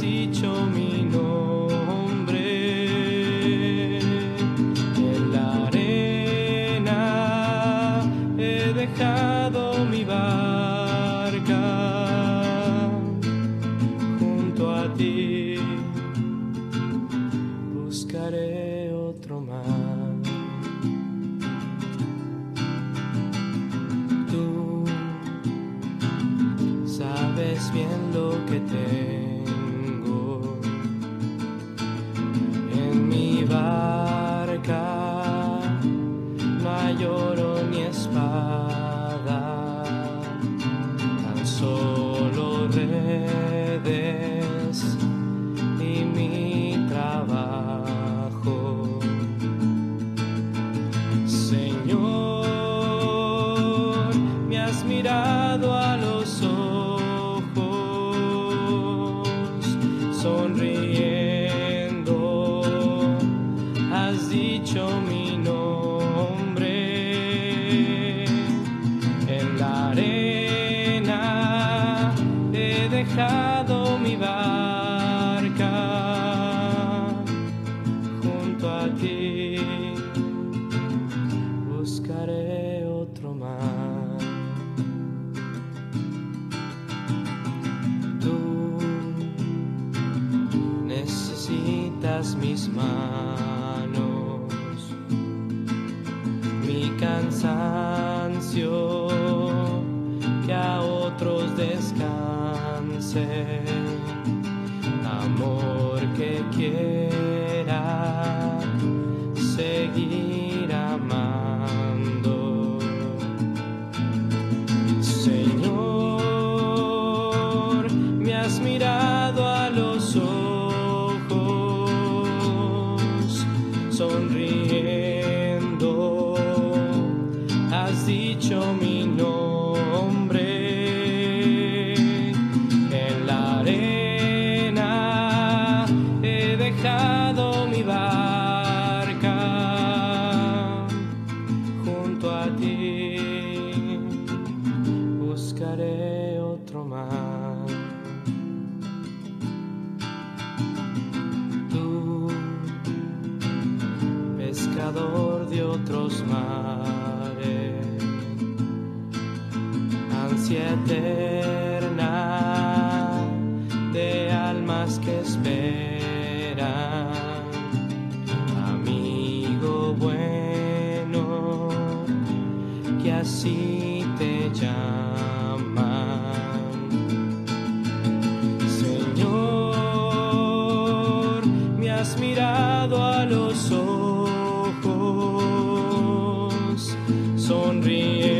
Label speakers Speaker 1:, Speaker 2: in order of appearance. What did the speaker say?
Speaker 1: dicho mi nombre. En la arena he dejado mi barca junto a ti. Buscaré otro mar. Tú sabes bien sonríe. Mis manos, mi cansancio, que a otros descanse, amor que quiera seguir amando. Señor, me has mirado a los has dicho mi nombre. En la arena he dejado mi barca junto a ti. Buscaré otro mar. Tú, pescador de otros mares eterna de almas que esperan. Amigo bueno, que así te llaman. Señor, me has mirado a los ojos, sonríe.